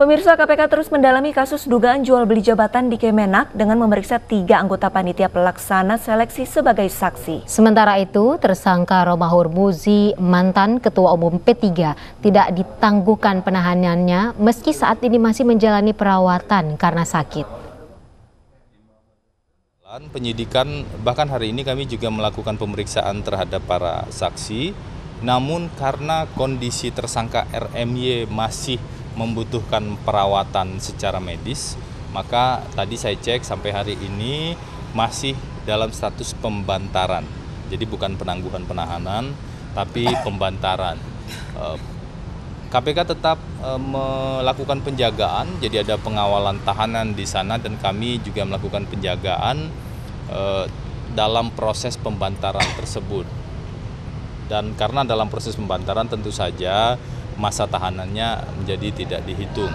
Pemirsa KPK terus mendalami kasus dugaan jual beli jabatan di Kemenak dengan memeriksa tiga anggota panitia pelaksana seleksi sebagai saksi. Sementara itu, tersangka Romahur Muzi, mantan Ketua Umum P3, tidak ditangguhkan penahanannya meski saat ini masih menjalani perawatan karena sakit. Penyidikan bahkan hari ini kami juga melakukan pemeriksaan terhadap para saksi, namun karena kondisi tersangka RMY masih membutuhkan perawatan secara medis, maka tadi saya cek sampai hari ini masih dalam status pembantaran. Jadi bukan penangguhan penahanan, tapi pembantaran. KPK eh, tetap eh, melakukan penjagaan, jadi ada pengawalan tahanan di sana dan kami juga melakukan penjagaan eh, dalam proses pembantaran tersebut. Dan karena dalam proses pembantaran tentu saja masa tahanannya menjadi tidak dihitung